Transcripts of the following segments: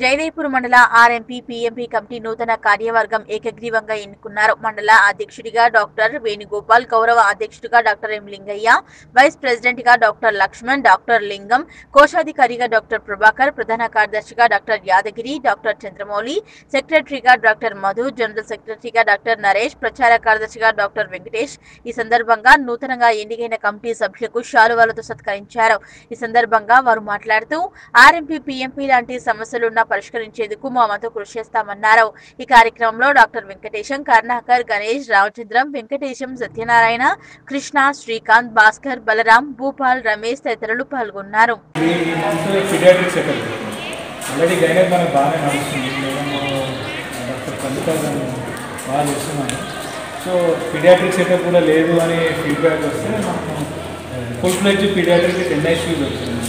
జయదేపూర్ మండల RMP PMP committee నూతన కార్యవర్గం ఏకగ్రీవంగా ఎన్నుకున్నారు. మండల అధ్యక్షుడిగా డాక్టర్ వేణుగోపాల్ గౌరవ అధ్యక్షుడిగా డాక్టర్ ఎం లింగయ్య వైస్ ప్రెసిడెంట్గా డాక్టర్ లక్ష్మణ్ డాక్టర్ లింగం కోశాధికారిగా డాక్టర్ ప్రభాకర్ ప్రధాన కార్యదర్శిగా డాక్టర్ యాదగిరి డాక్టర్ చంద్రమౌళి సెక్రటరీగా డాక్టర్ మధు జనరల్ సెక్రటరీగా డాక్టర్ నరేష్ ప్రచార కార్యదర్శిగా డాక్టర్ వెంకటేష్. ఈ సందర్భంగా నూతనంగా ఎన్నికైన కమిటీ సభ్యులకు శాలువాలతో సత్కరించారు. ఈ సందర్భంగా వారు మాట్లాడుతూ ఆర్ఎంపీ పీఎంపీ లాంటి సమస్యలున్న పరిష్కరించేందుకు మా వంతు కృషి చేస్తామన్నారు. ఈ కార్యక్రమంలో డాక్టర్ వెంకటేశం కర్ణాకర్ గణేష్ రామచంద్రం వెంకటేశం సత్యనారాయణ కృష్ణ శ్రీకాంత్ భాస్కర్ బలరాం భూపాల్ రమేష్ తదితరులు పాల్గొన్నారు. ఆల్రెడీ గైనక్ మనకు బాగానే నడుస్తుంది. మేము డాక్టర్ పండిత బాగా చేస్తున్నాము సో పీడియాట్రిక్ సెటప్ కూడా లేదు అని ఫీడ్బ్యాక్ వస్తే మనము full fledge paediatric with NICUs వచ్చింది.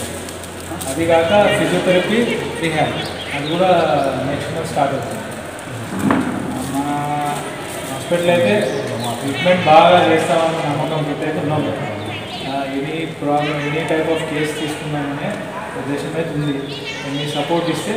అది కాక ఫిజియోథెరపీ రిహాబ్ అది కూడా నెక్స్ట్ మంత్ స్టార్ట్ అవుతుంది. మన హాస్పిటల్ అయితే ట్రీట్మెంట్ బాగా చేస్తామని నమ్మకం అయితే ఉన్నాం. Any problem any type of case తీసుకున్నామనే ఉద్దేశం అయితే ఉంది. మీ సపోర్ట్ ఇస్తే